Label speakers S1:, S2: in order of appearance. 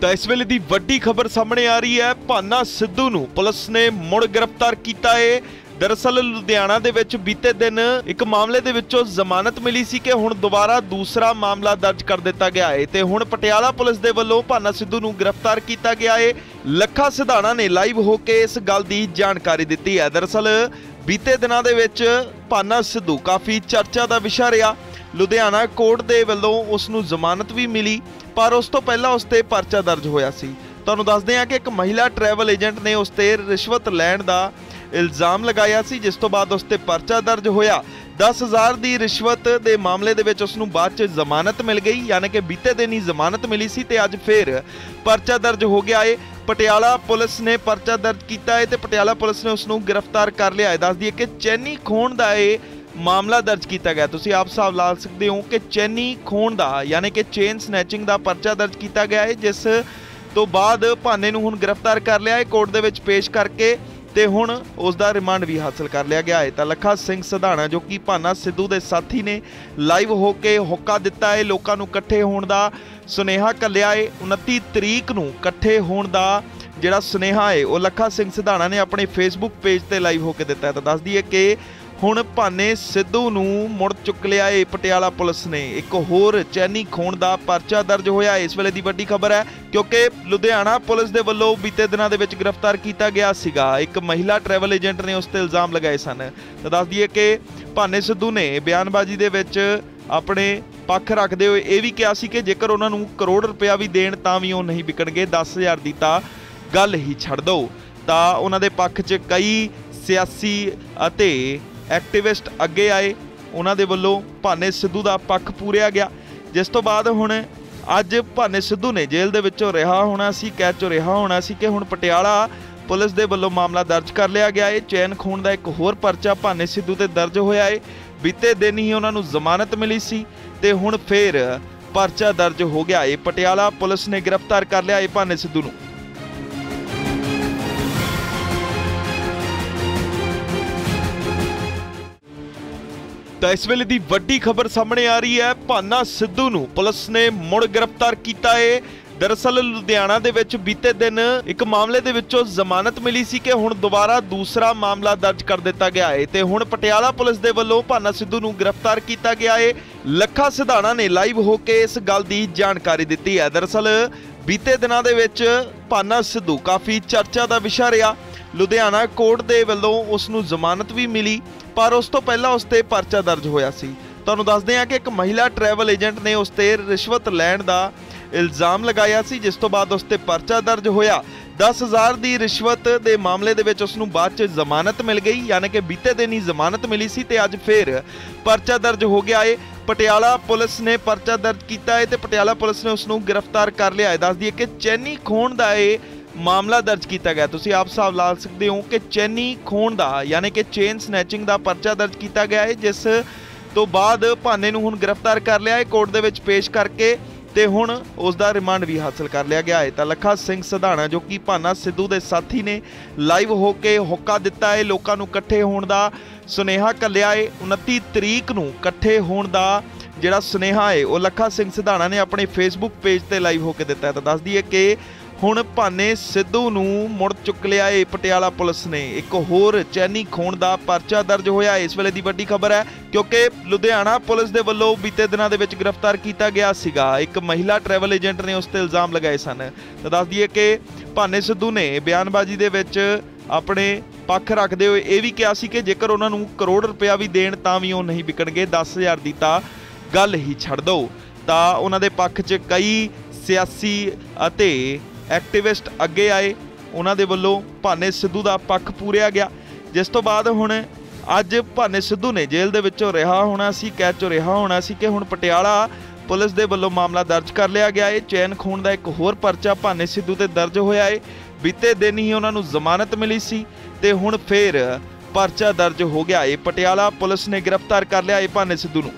S1: ਤਾਂ ਇਸ ਵੇਲੇ ਦੀ ਵੱਡੀ ਖਬਰ ਸਾਹਮਣੇ ਆ ਰਹੀ ਹੈ। ਭਾਨਾ ਸਿੱਧੂ ਨੂੰ ਪੁਲਿਸ ਨੇ ਮੁੜ ਗ੍ਰਿਫਤਾਰ ਕੀਤਾ ਏ। ਦਰਅਸਲ ਲੁਧਿਆਣਾ ਦੇ ਵਿੱਚ ਬੀਤੇ ਦਿਨ ਇੱਕ ਮਾਮਲੇ ਦੇ ਵਿੱਚੋਂ ਜ਼ਮਾਨਤ ਮਿਲੀ ਸੀ ਕਿ ਹੁਣ ਦੁਬਾਰਾ ਦੂਸਰਾ ਮਾਮਲਾ ਦਰਜ ਕਰ ਦਿੱਤਾ ਗਿਆ ਹੈ ਤੇ ਹੁਣ ਪਟਿਆਲਾ ਪੁਲਿਸ ਦੇ ਵੱਲੋਂ ਭਾਨਾ ਸਿੱਧੂ ਨੂੰ ਗ੍ਰਿਫਤਾਰ ਕੀਤਾ ਗਿਆ ਹੈ ਲੱਖਾ ਸਿਧਾਣਾ ਨੇ ਲਾਈਵ ਹੋ ਕੇ ਇਸ ਗੱਲ ਦੀ ਜਾਣਕਾਰੀ ਦਿੱਤੀ ਹੈ। ਦਰਅਸਲ ਬੀਤੇ ਦਿਨਾਂ ਦੇ ਵਿੱਚ ਭਾਨਾ ਸਿੱਧੂ ਕਾਫੀ ਚਰਚਾ ਦਾ ਵਿਸ਼ਾ ਰਿਹਾ। ਲੁਧਿਆਣਾ ਕੋਰਟ ਦੇ ਵੱਲੋਂ ਉਸ ਨੂੰ ਜ਼ਮਾਨਤ ਵੀ ਮਿਲੀ, ਪਰ ਉਸ ਤੋਂ ਪਹਿਲਾਂ ਉਸ ਤੇ ਪਰਚਾ ਦਰਜ ਹੋਇਆ ਸੀ। ਤੁਹਾਨੂੰ ਦੱਸਦੇ ਹਾਂ ਕਿ ਇੱਕ ਮਹਿਲਾ ਟਰੈਵਲ ਏਜੰਟ ਨੇ ਉਸ ਤੇ ਰਿਸ਼ਵਤ ਲੈਣ ਦਾ ਇਲਜ਼ਾਮ ਲਗਾਇਆ ਸੀ, ਜਿਸ ਤੋਂ ਬਾਅਦ ਉਸ ਤੇ ਪਰਚਾ ਦਰਜ ਹੋਇਆ। 10000 ਦੀ ਰਿਸ਼ਵਤ ਦੇ ਮਾਮਲੇ ਦੇ ਵਿੱਚ ਉਸ ਨੂੰ ਬਾਅਦ ਚ ਜ਼ਮਾਨਤ ਮਿਲ ਗਈ, ਯਾਨੀ ਕਿ ਬੀਤੇ ਦਿਨ ਹੀ ਜ਼ਮਾਨਤ ਮਿਲੀ ਸੀ ਤੇ ਅੱਜ ਫੇਰ ਪਰਚਾ ਦਰਜ ਹੋ ਗਿਆ ਏ। ਪਟਿਆਲਾ ਪੁਲਿਸ ਨੇ ਪਰਚਾ ਦਰਜ ਕੀਤਾ ਹੈ ਤੇ ਪਟਿਆਲਾ ਪੁਲਿਸ ਨੇ ਉਸ ਨੂੰ ਗ੍ਰਿਫਤਾਰ ਕਰ ਲਿਆ ਹੈ ਦੱਸਦੀ ਹੈ ਕਿ ਚੈਨੀ ਖੋਣ ਦਾ ਇਹ ਮਾਮਲਾ ਦਰਜ ਕੀਤਾ ਗਿਆ। ਤੁਸੀਂ ਆਪ ਹਿਸਾਬ ਲਾ ਸਕਦੇ ਹੋ ਕਿ ਚੈਨੀ ਖੋਣ ਦਾ, ਯਾਨੀ ਕਿ ਚੇਨ ਸਨੈਚਿੰਗ ਦਾ ਪਰਚਾ ਦਰਜ ਕੀਤਾ ਗਿਆ ਹੈ, ਜਿਸ ਤੋਂ ਬਾਅਦ ਭਾਨੇ ਨੂੰ ਹੁਣ ਗ੍ਰਿਫਤਾਰ ਕਰ ਲਿਆ ਹੈ ਕੋਰਟ ਦੇ ਵਿੱਚ ਪੇਸ਼ ਕਰਕੇ ਤੇ ਹੁਣ ਉਸ ਦਾ ਰਿਮਾਂਡ ਵੀ ਹਾਸਲ ਕਰ ਲਿਆ ਗਿਆ ਹੈ। ਤਾਂ ਲੱਖਾ ਸਿੰਘ ਸਧਾਣਾ, ਜੋ ਕਿ ਭਾਨਾ ਸਿੱਧੂ ਦੇ ਸਾਥੀ ਨੇ, ਲਾਈਵ ਹੋ ਕੇ ਹੁੱਕਾ ਦਿੱਤਾ ਹੈ। ਲੋਕਾਂ ਨੂੰ ਇਕੱਠੇ ਹੋਣ ਦਾ ਸੁਨੇਹਾ ਕੱਲਿਆ ਹੈ। 29 ਤਰੀਕ ਨੂੰ ਇਕੱਠੇ ਹੋਣ ਦਾ ਜਿਹੜਾ ਸੁਨੇਹਾ ਹੈ, ਉਹ ਲੱਖਾ ਸਿੰਘ ਸਿਧਾਣਾ ਨੇ ਆਪਣੇ ਫੇਸਬੁੱਕ ਪੇਜ ਤੇ ਲਾਈਵ ਹੋ ਕੇ ਦਿੱਤਾ ਹੈ। ਤਾਂ ਦੱਸ ਦਈਏ ਕਿ ਹੁਣ ਭਾਨੇ ਸਿੱਧੂ ਨੂੰ ਮੁੜ ਚੁੱਕ ਲਿਆ ਏ ਪਟਿਆਲਾ ਪੁਲਿਸ ਨੇ। ਇੱਕ ਹੋਰ ਚੈਨੀ ਖੋਣ ਦਾ ਪਰਚਾ ਦਰਜ ਹੋਇਆ। ਇਸ ਵੇਲੇ ਦੀ ਵੱਡੀ ਖਬਰ ਹੈ, ਕਿਉਂਕਿ ਲੁਧਿਆਣਾ ਪੁਲਿਸ ਦੇ ਵੱਲੋਂ ਬੀਤੇ ਦਿਨਾਂ ਦੇ ਵਿੱਚ ਗ੍ਰਿਫਤਾਰ ਕੀਤਾ ਗਿਆ ਸੀਗਾ। ਇੱਕ ਮਹਿਲਾ ਟਰੈਵਲ ਏਜੰਟ ਨੇ ਉਸ ਤੇ ਇਲਜ਼ਾਮ ਲਗਾਏ ਸਨ। ਤਾਂ ਦੱਸ ਦਈਏ ਕਿ ਭਾਨੇ ਸਿੱਧੂ ਨੇ ਬਿਆਨਬਾਜ਼ੀ ਦੇ ਵਿੱਚ ਆਪਣੇ ਪੱਖ ਰੱਖਦੇ ਹੋਏ ਇਹ ਵੀ ਕਿਹਾ ਸੀ ਕਿ ਜੇਕਰ ਉਹਨਾਂ ਨੂੰ ਕਰੋੜ ਰੁਪਇਆ ਵੀ ਦੇਣ, ਤਾਂ ਵੀ ਉਹ ਨਹੀਂ ਵਿਕਣਗੇ। 10000 ਦੀ ਤਾਂ ਗੱਲ ਹੀ ਛੱਡ ਦਿਓ। ਤਾਂ ਉਹਨਾਂ ਦੇ ਪੱਖ 'ਚ ਕਈ ਸਿਆਸੀ ਅਤੇ ਐਕਟਿਵਿਸਟ ਅੱਗੇ ਆਏ, ਉਹਨਾਂ ਦੇ ਵੱਲੋਂ ਭਾਨੇ ਸਿੱਧੂ ਦਾ ਪੱਖ ਪੂਰਿਆ ਗਿਆ। ਜਿਸ ਤੋਂ ਬਾਅਦ ਹੁਣ ਅੱਜ ਭਾਨੇ ਸਿੱਧੂ ਨੇ ਜੇਲ੍ਹ ਦੇ ਵਿੱਚੋਂ ਰਿਹਾ ਹੋਣਾ ਸੀ, ਕੈਦ ਚੋਂ ਰਿਹਾ ਹੋਣਾ ਸੀ ਕਿ ਹੁਣ ਪਟਿਆਲਾ ਪੁਲਿਸ ਦੇ ਵੱਲੋਂ ਮਾਮਲਾ ਦਰਜ ਕਰ ਲਿਆ ਗਿਆ ਏ। ਚੈਨ ਖੂਨ ਦਾ ਇੱਕ ਹੋਰ ਪਰਚਾ ਭਾਨੇ ਸਿੱਧੂ ਤੇ ਦਰਜ ਹੋਇਆ ਏ। ਬੀਤੇ ਦਿਨ ਹੀ ਉਹਨਾਂ ਨੂੰ ਜ਼ਮਾਨਤ ਮਿਲੀ ਸੀ ਤੇ ਹੁਣ ਫੇਰ ਪਰਚਾ ਦਰਜ ਹੋ ਗਿਆ ਏ। ਪਟਿਆਲਾ ਪੁਲਿਸ ਨੇ ਗ੍ਰਿਫਤਾਰ ਕਰ ਲਿਆ ਏ ਭਾਨੇ ਸਿੱਧੂ ਨੂੰ। ਤਾਂ ਇਸ ਵੇਲੇ ਦੀ ਵੱਡੀ ਖਬਰ ਸਾਹਮਣੇ ਆ ਰਹੀ ਹੈ। ਭਾਨਾ ਸਿੱਧੂ ਨੂੰ ਪੁਲਿਸ ਨੇ ਮੁੜ ਗ੍ਰਿਫਤਾਰ ਕੀਤਾ ਏ। ਦਰਅਸਲ ਲੁਧਿਆਣਾ ਦੇ ਵਿੱਚ ਬੀਤੇ ਦਿਨ ਇੱਕ ਮਾਮਲੇ ਦੇ ਵਿੱਚੋਂ ਜ਼ਮਾਨਤ ਮਿਲੀ ਸੀ ਕਿ ਹੁਣ ਦੁਬਾਰਾ ਦੂਸਰਾ ਮਾਮਲਾ ਦਰਜ ਕਰ ਦਿੱਤਾ ਗਿਆ ਹੈ ਤੇ ਹੁਣ ਪਟਿਆਲਾ ਪੁਲਿਸ ਦੇ ਵੱਲੋਂ ਭਾਨਾ ਸਿੱਧੂ ਨੂੰ ਗ੍ਰਿਫਤਾਰ ਕੀਤਾ ਗਿਆ ਹੈ ਲੱਖਾ ਸਿਧਾਣਾ ਨੇ ਲਾਈਵ ਹੋ ਕੇ ਇਸ ਗੱਲ ਦੀ ਜਾਣਕਾਰੀ ਦਿੱਤੀ ਹੈ। ਦਰਅਸਲ ਬੀਤੇ ਦਿਨਾਂ ਦੇ ਵਿੱਚ ਭਾਨਾ ਸਿੱਧੂ ਕਾਫੀ ਚਰਚਾ ਦਾ ਵਿਸ਼ਾ ਰਿਹਾ। ਲੁਧਿਆਣਾ ਕੋਰਟ ਦੇ ਵੱਲੋਂ ਉਸ ਨੂੰ ਜ਼ਮਾਨਤ ਵੀ ਮਿਲੀ, ਪਰ ਉਸ ਤੋਂ ਪਹਿਲਾਂ ਉਸ ਤੇ ਪਰਚਾ ਦਰਜ ਹੋਇਆ ਸੀ। ਤੁਹਾਨੂੰ ਦੱਸਦੇ ਹਾਂ ਕਿ ਇੱਕ ਮਹਿਲਾ ਟਰੈਵਲ ਏਜੰਟ ਨੇ ਉਸ ਤੇ ਰਿਸ਼ਵਤ ਲੈਣ ਦਾ ਇਲਜ਼ਾਮ ਲਗਾਇਆ ਸੀ, ਜਿਸ ਤੋਂ ਬਾਅਦ ਉਸ ਤੇ ਪਰਚਾ ਦਰਜ ਹੋਇਆ। 10000 ਦੀ ਰਿਸ਼ਵਤ ਦੇ ਮਾਮਲੇ ਦੇ ਵਿੱਚ ਉਸ ਨੂੰ ਬਾਅਦ ਚ ਜ਼ਮਾਨਤ ਮਿਲ ਗਈ, ਯਾਨੀ ਕਿ ਬੀਤੇ ਦਿਨ ਹੀ ਜ਼ਮਾਨਤ ਮਿਲੀ ਸੀ ਤੇ ਅੱਜ ਫੇਰ ਪਰਚਾ ਦਰਜ ਹੋ ਗਿਆ ਏ। ਪਟਿਆਲਾ ਪੁਲਿਸ ਨੇ ਪਰਚਾ ਦਰਜ ਕੀਤਾ ਹੈ ਤੇ ਪਟਿਆਲਾ ਪੁਲਿਸ ਨੇ ਉਸ ਨੂੰ ਗ੍ਰਿਫਤਾਰ ਕਰ ਲਿਆ ਹੈ ਦੱਸਦੀ ਦਈਏ ਕਿ ਚੈਨੀ ਖੋਣ ਦਾ ਇਹ ਮਾਮਲਾ ਦਰਜ ਕੀਤਾ ਗਿਆ। ਤੁਸੀਂ ਆਪ ਹਿਸਾਬ ਲਾ ਸਕਦੇ ਹੋ ਕਿ ਚੈਨੀ ਖੋਣ ਦਾ, ਯਾਨੀ ਕਿ ਚੇਨ ਸਨੈਚਿੰਗ ਦਾ ਪਰਚਾ ਦਰਜ ਕੀਤਾ ਗਿਆ ਹੈ, ਜਿਸ ਤੋਂ ਬਾਅਦ ਭਾਨੇ ਨੂੰ ਹੁਣ ਗ੍ਰਿਫਤਾਰ ਕਰ ਲਿਆ ਹੈ ਕੋਰਟ ਦੇ ਵਿੱਚ ਪੇਸ਼ ਕਰਕੇ ਤੇ ਹੁਣ ਉਸ ਦਾ ਰਿਮਾਂਡ ਵੀ ਹਾਸਲ ਕਰ ਲਿਆ ਗਿਆ ਹੈ। ਤਾਂ ਲੱਖਾ ਸਿੰਘ ਸਧਾਣਾ, ਜੋ ਕਿ ਭਾਨਾ ਸਿੱਧੂ ਦੇ ਸਾਥੀ ਨੇ, ਲਾਈਵ ਹੋ ਕੇ ਹੁੱਕਾ ਦਿੱਤਾ ਹੈ। ਲੋਕਾਂ ਨੂੰ ਇਕੱਠੇ ਹੋਣ ਦਾ ਸੁਨੇਹਾ ਕੱਲਿਆ ਹੈ। 29 ਤਰੀਕ ਨੂੰ ਇਕੱਠੇ ਹੋਣ ਦਾ ਜਿਹੜਾ ਸੁਨੇਹਾ ਹੈ, ਉਹ ਲੱਖਾ ਸਿੰਘ ਸਧਾਣਾ ਨੇ ਆਪਣੇ ਫੇਸਬੁੱਕ ਪੇਜ ਤੇ ਲਾਈਵ ਹੋ ਕੇ ਦਿੱਤਾ ਹੈ। ਤਾਂ ਦੱਸ ਦਈਏ ਕਿ ਹੁਣ ਭਾਨੇ ਸਿੱਧੂ ਨੂੰ ਮੁੜ ਚੁੱਕ ਲਿਆ ਏ ਪਟਿਆਲਾ ਪੁਲਿਸ ਨੇ। ਇੱਕ ਹੋਰ ਚੈਨੀ ਖੋਣ ਦਾ ਪਰਚਾ ਦਰਜ ਹੋਇਆ। ਇਸ ਵੇਲੇ ਦੀ ਵੱਡੀ ਖਬਰ ਹੈ, ਕਿਉਂਕਿ ਲੁਧਿਆਣਾ ਪੁਲਿਸ ਦੇ ਵੱਲੋਂ ਬੀਤੇ ਦਿਨਾਂ ਦੇ ਵਿੱਚ ਗ੍ਰਿਫਤਾਰ ਕੀਤਾ ਗਿਆ ਸੀਗਾ। ਇੱਕ ਮਹਿਲਾ ਟਰੈਵਲ ਏਜੰਟ ਨੇ ਉਸ ਤੇ ਇਲਜ਼ਾਮ ਲਗਾਏ ਸਨ। ਤਾਂ ਦੱਸ ਦਈਏ ਕਿ ਭਾਨੇ ਸਿੱਧੂ ਨੇ ਬਿਆਨਬਾਜ਼ੀ ਦੇ ਵਿੱਚ ਆਪਣੇ ਪੱਖ ਰੱਖਦੇ ਹੋਏ ਇਹ ਵੀ ਕਿਹਾ ਸੀ ਕਿ ਜੇਕਰ ਉਹਨਾਂ ਨੂੰ ਕਰੋੜ ਰੁਪਇਆ ਵੀ ਦੇਣ, ਤਾਂ ਵੀ ਉਹ ਨਹੀਂ ਵਿਕਣਗੇ। 10000 ਦੀ ਤਾਂ ਗੱਲ ਹੀ ਛੱਡ ਦਿਓ। ਤਾਂ ਉਹਨਾਂ ਦੇ ਪੱਖ 'ਚ ਕਈ ਸਿਆਸੀ ਅਤੇ ਐਕਟਿਵਿਸਟ ਅੱਗੇ ਆਏ, ਉਹਨਾਂ ਦੇ ਵੱਲੋਂ ਭਾਨੇ ਸਿੱਧੂ ਦਾ ਪੱਖ ਪੂਰਿਆ ਗਿਆ। ਜਿਸ ਤੋਂ ਬਾਅਦ ਹੁਣ ਅੱਜ ਭਾਨੇ ਸਿੱਧੂ ਨੇ ਜੇਲ੍ਹ ਦੇ ਵਿੱਚੋਂ ਰਿਹਾ ਹੋਣਾ ਸੀ, ਕੈਦ ਚੋਂ ਰਿਹਾ ਹੋਣਾ ਸੀ ਕਿ ਹੁਣ ਪਟਿਆਲਾ ਪੁਲਿਸ ਦੇ ਵੱਲੋਂ ਮਾਮਲਾ ਦਰਜ ਕਰ ਲਿਆ ਗਿਆ ਹੈ ਚੈਨ ਖੂਨ ਦਾ ਇੱਕ ਹੋਰ ਪਰਚਾ ਭਾਨੇ ਸਿੱਧੂ ਤੇ ਦਰਜ ਹੋਇਆ ਹੈ ਬੀਤੇ ਦਿਨ ਹੀ ਉਹਨਾਂ ਨੂੰ ਜ਼ਮਾਨਤ ਮਿਲੀ ਸੀ ਤੇ ਹੁਣ ਫੇਰ ਪਰਚਾ ਦਰਜ ਹੋ ਗਿਆ ਹੈ ਪਟਿਆਲਾ ਪੁਲਿਸ ਨੇ ਗ੍ਰਿਫਤਾਰ ਕਰ ਲਿਆ ਹੈ ਭਾਨੇ ਸਿੱਧੂ ਨੂੰ।